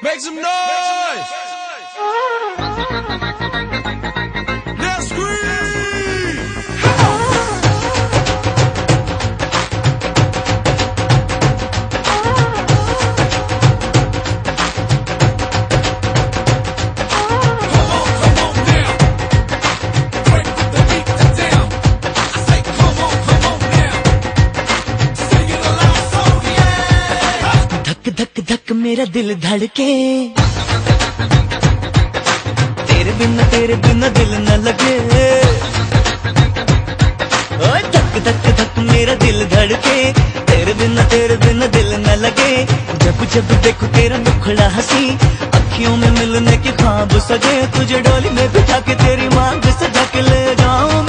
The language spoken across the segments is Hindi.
Make some noise! Now scream! मेरा दिल धड़के। तेरे बिना तेरे बिना दिल न लगे। धक धक धक, मेरा दिल धड़के। तेरे बिना तेरे बिना दिल न लगे। जब जब देखो तेरा मुखड़ा हँसी, अखियों में मिलने के ख्वाब सजे। तुझे डोली में बिठा के तेरी मांग सजा के ले जाऊँ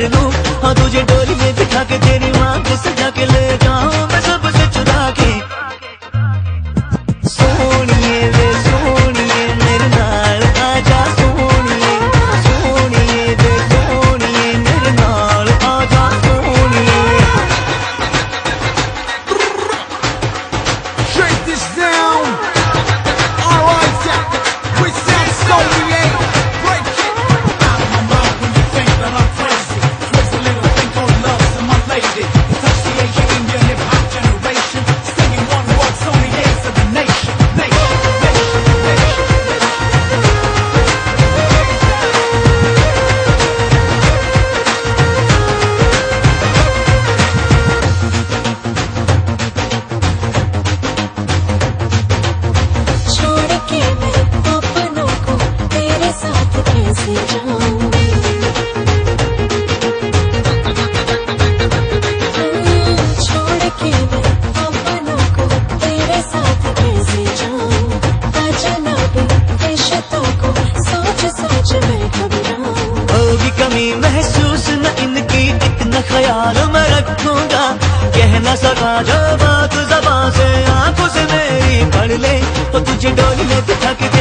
कर लूँ हाँ तुझे डोरी में बिठा के तेरी इतना ख्याल मैं रखूँगा। कह न सका जो बात जबा से, आँखों से मेरी पढ़ ले। तो तुझे डोली में थक